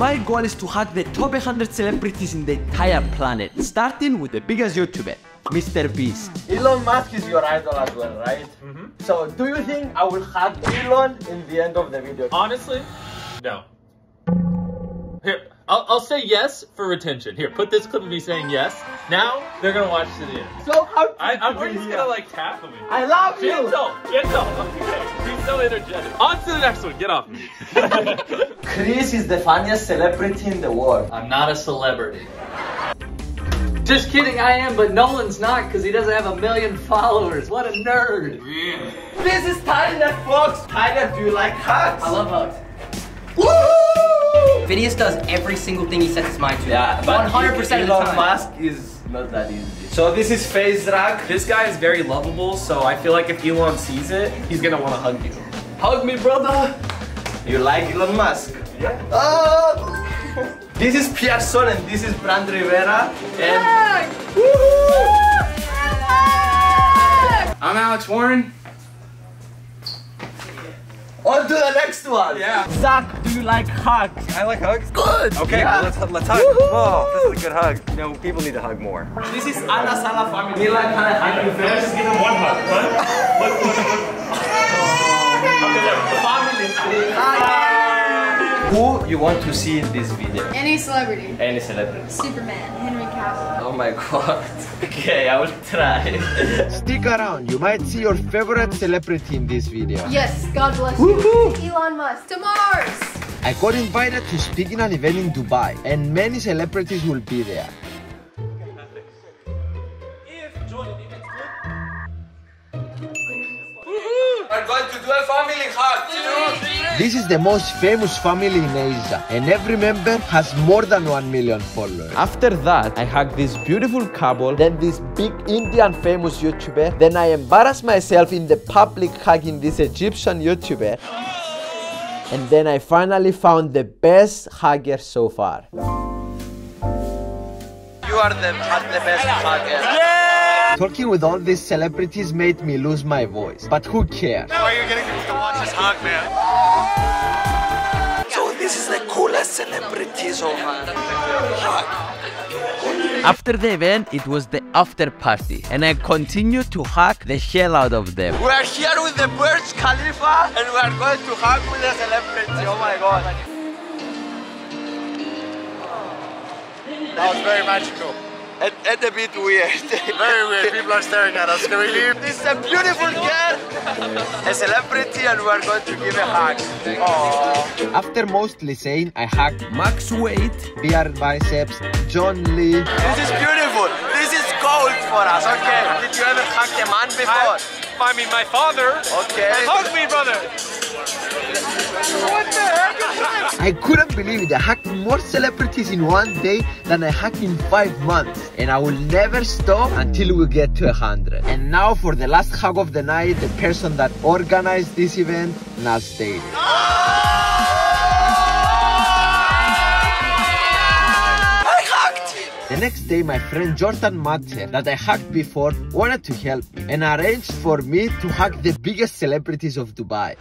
My goal is to hug the top 100 celebrities in the entire planet, starting with the biggest YouTuber, Mr. Beast. Elon Musk is your idol as well, right? Mm-hmm. So, do you think I will hug Elon in the end of the video? Honestly, no. Here, I'll, I'll say yes for retention. Here, put this clip of me saying yes. Now they're gonna watch to the end. So how I, I'm we're just gonna like tap me. I love you. Gentle, gentle. Okay, he's so energetic. On to the next one. Get off me. Chris is the funniest celebrity in the world. I'm not a celebrity. Just kidding, I am, but Nolan's not because he doesn't have a million followers. What a nerd. This is Tyler Fox. Tyler, do you like hugs? I love hugs. Woo! Fidias does every single thing he sets his mind to. Yeah, 100% of the Elon time. Musk is not that easy. So this is Faze Rug. This guy is very lovable, so I feel like if Elon sees it, he's gonna want to hug you. Hug me, brother. You like Elon Musk? Yeah. Oh! this is Pierre Sol and this is Brent Rivera. And I'm Alex Warren. On to the next one. Yeah. Zach, do you like hugs? I like hugs. Good. Okay, Yeah. well, let's let's hug. Oh, this is a good hug. You know, people need to hug more. This is Anna Sala family. Mila, can I hug you first? Give him one hug. What? What? What? Okay, there. Family, please. Who you want to see in this video? Any celebrity. Any celebrity. Superman, Henry Cavill. Oh my god. Okay, I will try. Stick around, you might see your favorite celebrity in this video. Yes, God bless you. Elon Musk. To Mars. I got invited to speak in an event in Dubai, and many celebrities will be there. Family hug. This is the most famous family in Asia, and every member has more than 1 million followers. After that, I hug this beautiful couple, then this big Indian famous YouTuber, then I embarrass myself in the public hugging this Egyptian YouTuber. And then I finally found the best hugger so far. You are the, the best hugger. Talking with all these celebrities made me lose my voice, but who cares? Why are you getting to watch this hug, man? So this is the coolest celebrities of hug. After the event, it was the after party, and I continued to hug the hell out of them. We are here with the Burj Khalifa and we are going to hug with the celebrity. Oh my god. That was very magical. And, and a bit weird. Very weird. People are staring at us. Can we leave? This is a beautiful girl, a celebrity, and we are going to give a hug. Aww. After mostly saying I hugged Max Weight, Beard Biceps, John Lee, This is beautiful. This is gold for us. Okay. Did you ever hug a man before? I mean, my father. Okay. Hug me, brother. I couldn't believe it. I hugged more celebrities in one day than I hugged in five months. And I will never stop until we get to a hundred. And now for the last hug of the night, the person that organized this event, Nas Daily. I hugged him. The next day, my friend Jordan Matter, that I hugged before, wanted to help me and arranged for me to hug the biggest celebrities of Dubai.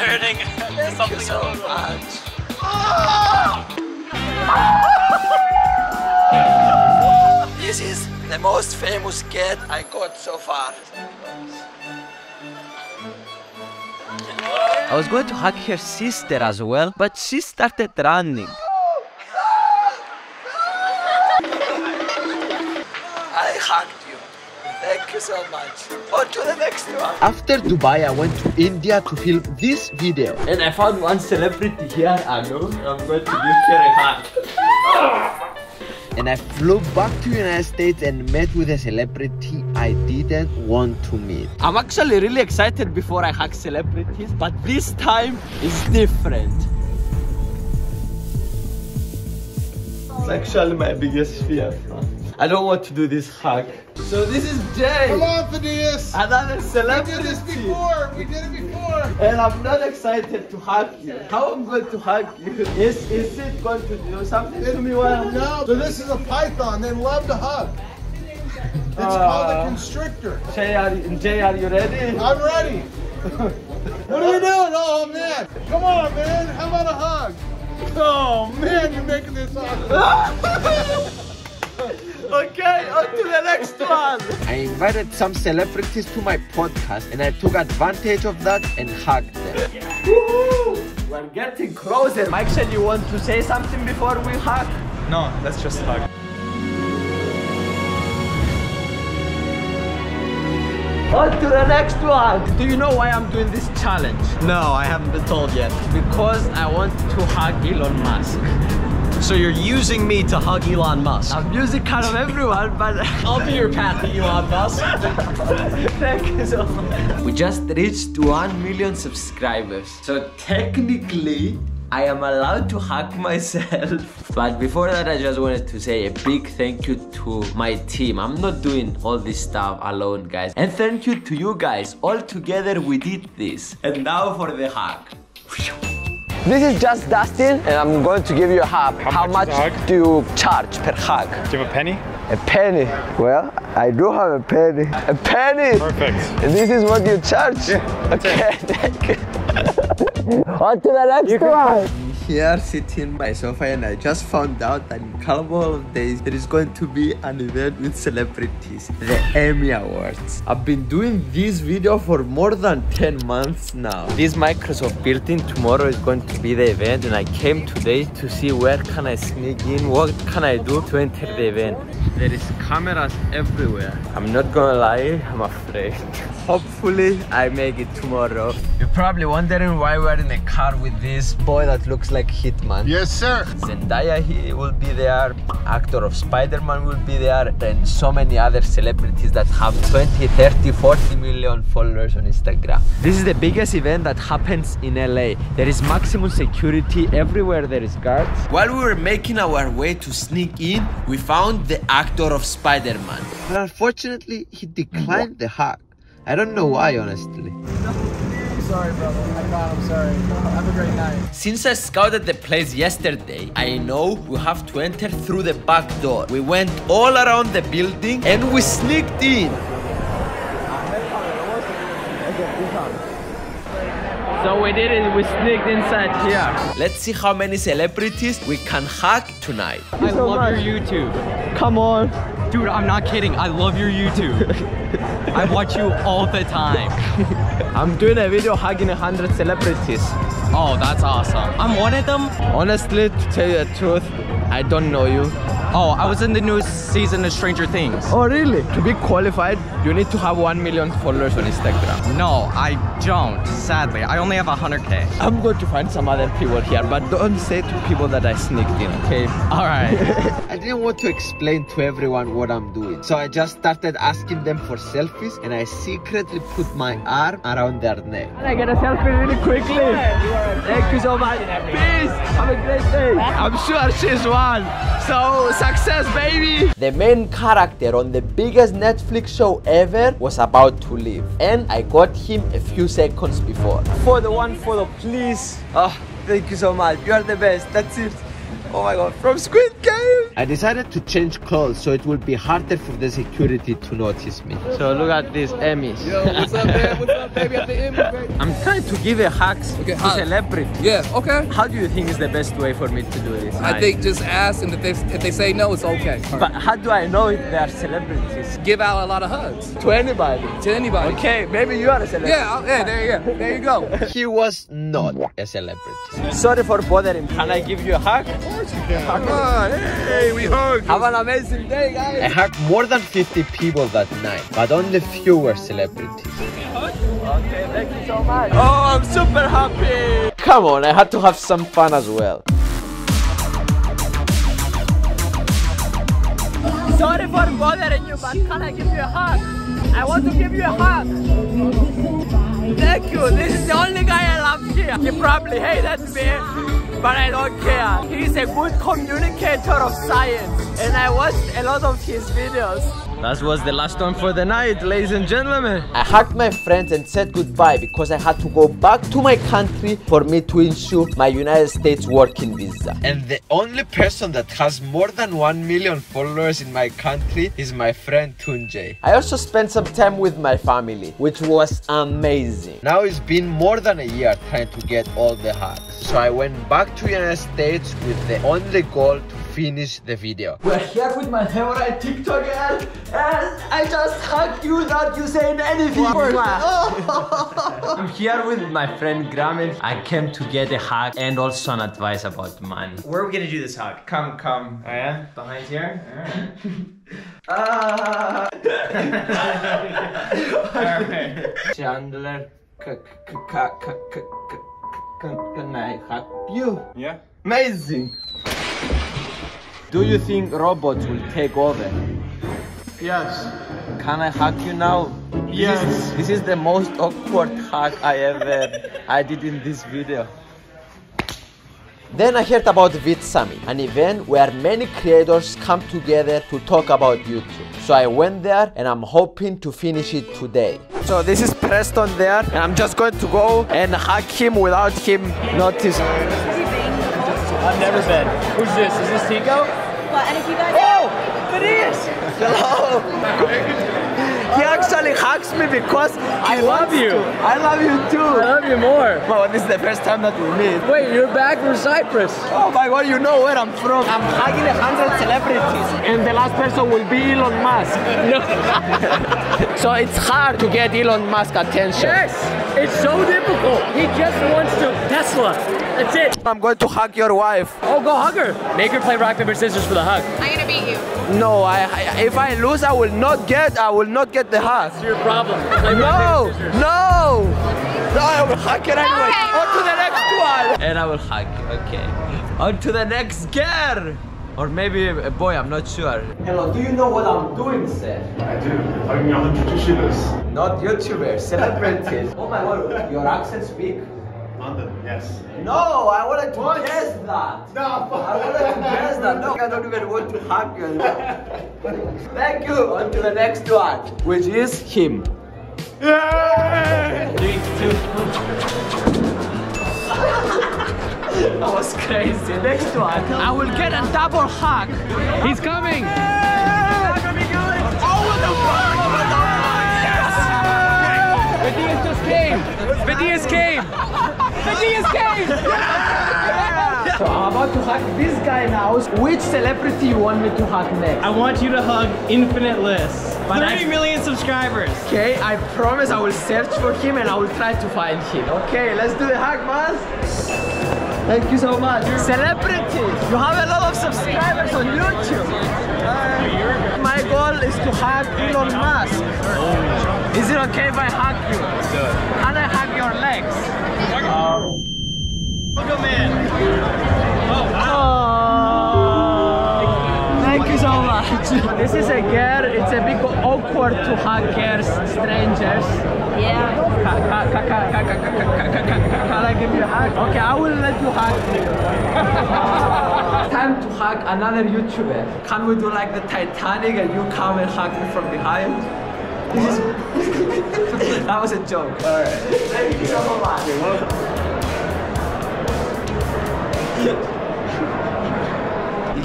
Is this is turning Thank you so much. This is the most famous cat I got so far. I was going to hug her sister as well, but she started running. Thank you so much. On to the next one. After Dubai, I went to India to film this video. And I found one celebrity here, Anu. I'm going to give her a hug. And I flew back to United States and met with a celebrity I didn't want to meet. I'm actually really excited before I hug celebrities, but this time is different. It's actually my biggest fear. I don't want to do this hug. So this is Jay. Come on, Fidias. Another celebrity. We did this before. We did it before. And I'm not excited to hug you. How am I'm going to hug you? Is is it going to do something to me while I'm No, so this is a python. They love to hug. It's called a uh, constrictor. Jay, are you, Jay, are you ready? I'm ready. What are you doing? Oh man. Come on, man. How about a hug? Oh man, you're making this awkward. Okay, on to the next one. I invited some celebrities to my podcast and I took advantage of that and hugged them. We're getting closer. Mike said you want to say something before we hug? No, let's just hug. On to the next one. Do you know why I'm doing this challenge? No, I haven't been told yet. Because I want to hug Elon Musk. So you're using me to hug Elon Musk. I'm using kind of everyone, but I'll be your path to Elon Musk. thank you so much. We just reached 1 million subscribers. So technically, I am allowed to hug myself. But before that, I just wanted to say a big thank you to my team. I'm not doing all this stuff alone, guys. And thank you to you guys. All together, we did this. And now for the hug. This is just Dustin, and I'm going to give you a hug. How, much is a hug? do you charge per hug? Do you have a penny? A penny. Well, I do have a penny. A penny. Perfect. And this is what you charge? okay, thank you. On to the next one. Here sitting by sofa and I just found out that in a couple of days there is going to be an event with celebrities, the Emmy Awards. I've been doing this video for more than 10 months now. This Microsoft built-in tomorrow is going to be the event and I came today to see where can I sneak in, what can I do to enter the event. There is cameras everywhere. I'm not gonna lie, I'm afraid. Hopefully I make it tomorrow. Probably wondering why we're in a car with this boy that looks like Hitman. Yes, sir. Zendaya he will be there, actor of Spider-Man will be there, and so many other celebrities that have 20, 30, 40 million followers on Instagram. This is the biggest event that happens in LA. There is maximum security everywhere there is guards. While we were making our way to sneak in, we found the actor of Spider-Man. But unfortunately, he declined the hug. I don't know why, honestly. Sorry, brother. I got I'm sorry. Have a great night. Since I scouted the place yesterday, I know we have to enter through the back door. We went all around the building and we sneaked in. So we did it, we sneaked inside here. Let's see how many celebrities we can hack tonight. I love your YouTube. Come on. Dude, I'm not kidding. I love your YouTube. I watch you all the time. I'm doing a video hugging 100 celebrities. Oh, that's awesome. I'm one of them. Honestly, to tell you the truth, I don't know you. Oh, I was in the new season of Stranger Things. Oh, really? To be qualified, you need to have 1 million followers on Instagram. No, I don't, sadly. I only have 100k. I'm going to find some other people here, but don't say to people that I sneaked in, okay? All right. I didn't want to explain to everyone what I'm doing. So I just started asking them for selfies and I secretly put my arm around their neck. Can I get a selfie really quickly? Thank you so much. Peace. Have a great day. I'm sure she's one. So, success, baby. The main character on the biggest Netflix show ever was about to leave. And I got him a few seconds before. For the one follow, please. Oh, thank you so much. You are the best. That's it. Oh my god, from Squid Game. I decided to change clothes so it would be harder for the security to notice me. So look at these Emmys. Yo, what's up, man? What's up, baby? At the end. I'm trying to give a hug Okay, to hug. celebrities. Yeah, okay. How do you think is the best way for me to do this? I think just ask, and if they if they say no, it's okay. But how do I know if they are celebrities? Give out a lot of hugs To anybody. to anybody. Okay, maybe you are a celebrity. Yeah, I'll- yeah. There you go. There you go. He was not a celebrity. Sorry for bothering. Can I give you a hug? Come on, hey, we hug. Have an amazing day, guys. I hugged more than 50 people that night, but only few were celebrities. Okay, thank you so much. Oh, I'm super happy. Come on, I had to have some fun as well. Sorry for bothering you, but can I give you a hug? I want to give you a hug. Thank you. This is the only guy I love here. He probably hated me, but I don't care. He's a good communicator of science, and I watched a lot of his videos. That was the last one for the night, ladies and gentlemen. I hugged my friends and said goodbye because I had to go back to my country for me to issue my United States working visa. And the only person that has more than 1 million followers in my country is my friend Tunjay. I also spent some time with my family, which was amazing. Now it's been more than a year trying to get all the hugs. So I went back to United States with the only goal to finish the video. We're here with my favorite TikToker and I just hugged you without you saying anything. I'm here with my friend Gramin. I came to get a hug and also an advice about money. Where are we gonna do this hug? Come, come. Oh yeah? Behind here? Alright. Ah. Alright. Chandler, can, can I hug you? Yeah. Amazing. Do you think robots will take over? Yes. Can I hug you now? Yes. This is, this is the most awkward hug I ever I did in this video. Then I heard about VidSummit, an event where many creators come together to talk about YouTube. So I went there and I'm hoping to finish it today. So this is Preston there and I'm just going to go and hug him without him noticing. I've never been. Who's this? Is this Tico? What? And if you guys. Oh, it is! Hello! he actually hugs me because I love you. I love you too. I love you more. Well, this is the first time that we meet. Wait, you're back from Cyprus. Oh my god, you know where I'm from. I'm hugging a hundred celebrities. And the last person will be Elon Musk. No. So it's hard to get Elon Musk attention. yes, it's so difficult. He just wants to Tesla. That's it. I'm going to hug your wife. Oh, go hug her. Make her play rock paper scissors for the hug. I'm gonna beat you. No, I, I if I lose, I will not get. I will not get the hug. It's your problem. Play No, rock paper scissors. no. No, I will hug her anyway. No. On to the next one. And I will hug. Okay. On to the next girl. Or maybe a boy, I'm not sure. Hello, do you know what I'm doing, sir? I do. I'm your YouTubers. Not YouTubers, celebrities. oh my god, your accent speak? London, yes. No, I wanted to guess that. No, I wanted to guess that. No, I don't even want to hug you. Thank you. On to the next one, which is him. Three, two, That was crazy. Next one. I will get a double hug. He's coming. Fidias just came. Fidias came. Fidias came. So I'm about to hug this guy now. Which celebrity you want me to hug next? I want you to hug Infinite List. 30 million subscribers. Okay, I promise I will search for him and I will try to find him. Okay, let's do the hug, man. Thank you so much. Celebrities, you have a lot of subscribers on YouTube. Uh, my goal is to hug Elon Musk. Is it okay if I hug you? Can I hug your legs? Um, Oh, wow. thank you so much. this is a girl, it's a bit awkward to hug girls, strangers. Yeah. Can I give you a hug? Okay, I will let you hug me. time to hug another YouTuber. Can we do like the Titanic and you come and hug me from behind? This is that was a joke. Alright. Thank you so much.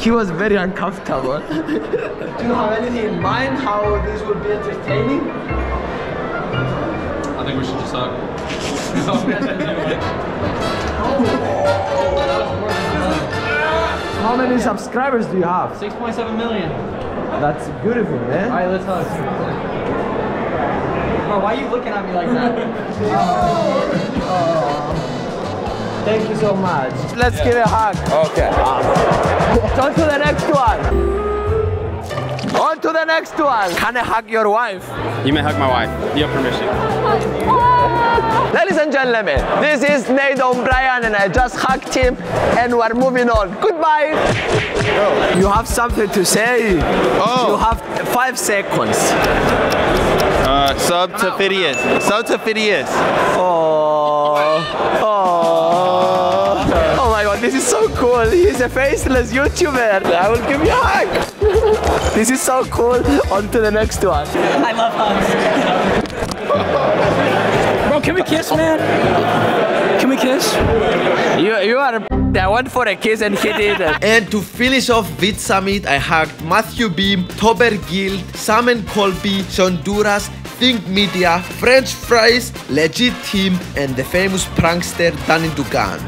He was very uncomfortable. Do you have anything in mind how this would be entertaining? I think we should just hug. How many subscribers do you have? 6.7 million. That's beautiful, eh? man. Alright, let's hug. Bro, why are you looking at me like that? Thank you so much. Let's give it a hug. Okay. On to the next one. On to the next one. Can I hug your wife? You may hug my wife. You have permission. Oh, Ladies and gentlemen, this is Nate O'Brien and I just hugged him and we're moving on. Goodbye. You have something to say? Oh. You have five seconds. Uh, sub to Fidias. Sub to Fidias. Oh, oh, oh my god, this is so cool. He's a faceless YouTuber. I will give you a hug. This is so cool. On to the next one. I love hugs. Can we kiss, man? Can we kiss? You, you are a I went for a kiss and he did it. And to finish off Vid Summit, I hugged Matthew Beem, Tober Guild, Simon Colby, Sean Duras, Think Media, French Fries, Legit Team, and the famous prankster Danny Duncan.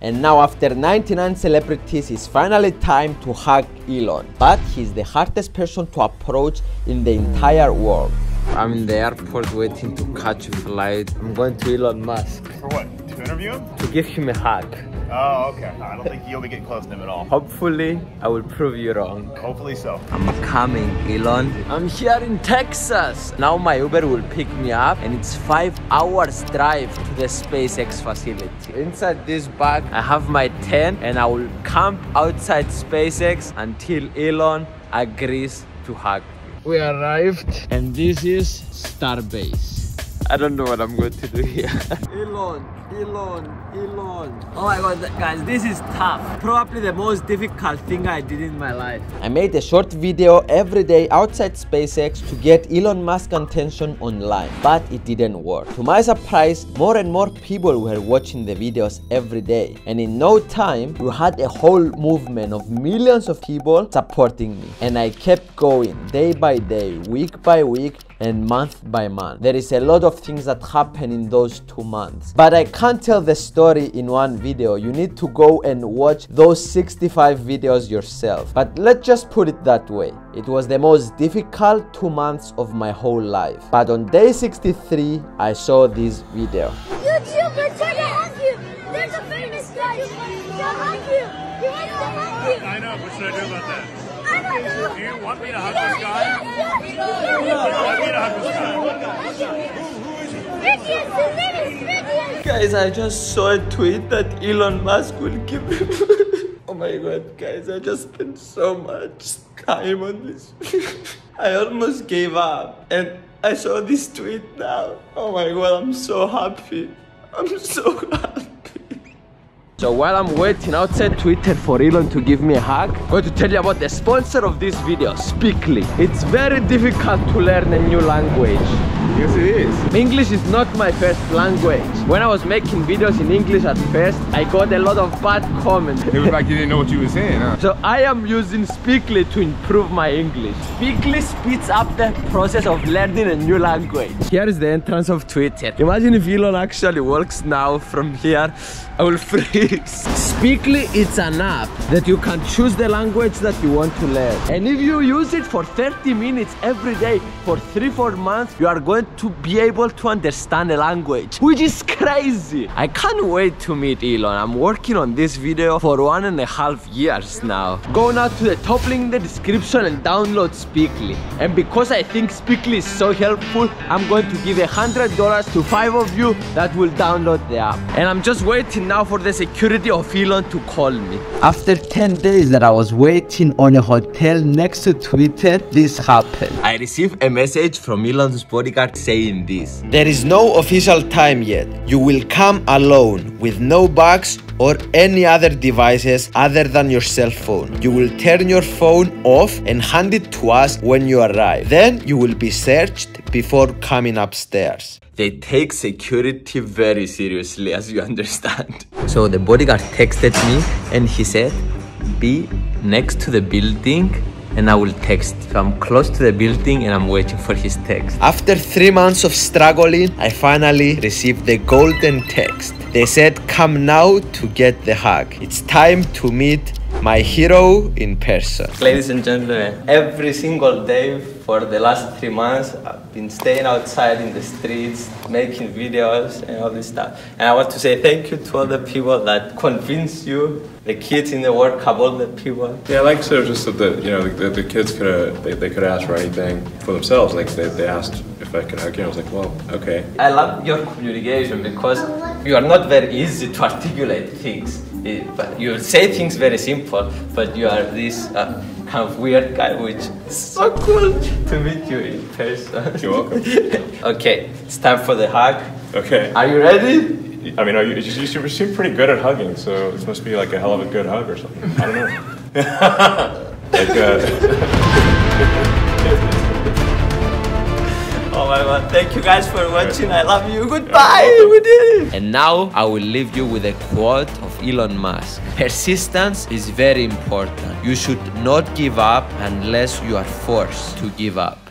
And now after 99 celebrities, it's finally time to hug Elon. But he's the hardest person to approach in the entire world. I'm in the airport waiting to catch a flight. I'm going to Elon Musk For what? To interview him? to give him a hug. Oh, okay. I don't think you'll be getting close to him at all. Hopefully, I will prove you wrong. Hopefully so. I'm coming, Elon. I'm here in Texas. Now my Uber will pick me up and it's five hours drive to the SpaceX facility. Inside this bag, I have my tent and I will camp outside SpaceX until Elon agrees to hug me. We arrived and this is Starbase. I don't know what I'm going to do here. Elon, Elon, Elon. Oh my god, guys, this is tough. Probably the most difficult thing I did in my life. I made a short video every day outside SpaceX to get Elon Musk attention online, but it didn't work. To my surprise, more and more people were watching the videos every day, and in no time, we had a whole movement of millions of people supporting me. And I kept going day by day, week by week, and month by month. There is a lot of things that happen in those two months. But I can't tell the story in one video. You need to go and watch those 65 videos yourself. But let's just put it that way. It was the most difficult two months of my whole life. But on day 63, I saw this video. YouTubers trying to hug you. There's a famous guy who wants to hug you. He wants to hug you. I know. What should I do about that? I don't know. Do you want me to hug this guy? Yes, You want me to hug this guy? Fidias, his name is Fidias. Guys, I just saw a tweet that Elon Musk will give me. oh my god, guys, I just spent so much time on this. I almost gave up and I saw this tweet now. Oh my god, I'm so happy. I'm so happy. So while I'm waiting outside Twitter for Elon to give me a hug, I'm going to tell you about the sponsor of this video, Speakly. It's very difficult to learn a new language. Yes, it is. English is not my first language. When I was making videos in English at first, I got a lot of bad comments. It was like you didn't know what you were saying, huh? So I am using Speakly to improve my English. Speakly speeds up the process of learning a new language. Here is the entrance of Twitter. Imagine if Elon actually works now from here. I will freeze. Speakly it's an app that you can choose the language that you want to learn. And if you use it for 30 minutes every day for 3-4 months, you are going to be able to understand a language, which is crazy. I can't wait to meet Elon. I'm working on this video for one and a half years now. Go now to the top link in the description and download Speakly. And because I think Speakly is so helpful, I'm going to give a hundred dollars to five of you that will download the app. And I'm just waiting now for the security of Elon to call me. After 10 days that I was waiting on a hotel next to Twitter, this happened. I received a message from Elon's bodyguard saying this. There is no official time yet. You will come alone with no bags or any other devices other than your cell phone. You will turn your phone off and hand it to us when you arrive. Then you will be searched before coming upstairs. They take security very seriously, as you understand. So the bodyguard texted me and he said, Be next to the building and I will text if I'm close to the building and I'm waiting for his text. After three months of struggling, I finally received the golden text. They said, Come now to get the hug. It's time to meet my hero in person. Ladies and gentlemen, every single day for the last three months, I've been staying outside in the streets, making videos and all this stuff. And I want to say thank you to all the people that convinced you, the kids in the World Cup, all the people. Yeah, I like of just that you know the, the kids could have they, they could ask for anything for themselves. Like they, they asked if I could hug you. I was like, well, okay. I love your communication because you are not very easy to articulate things. Eh, But you say things very simple, but you are this uh, kind of weird guy, which is so cool to meet you in person. You're welcome. okay, it's time for the hug. Okay. Are you ready? I mean, are you, you, you seem pretty good at hugging, so this must be like a hell of a good hug or something. I don't know. like, uh, Oh my god. Thank you guys for watching. I love you. Goodbye. We did it. And now I will leave you with a quote of Elon Musk. Persistence is very important. You should not give up unless you are forced to give up.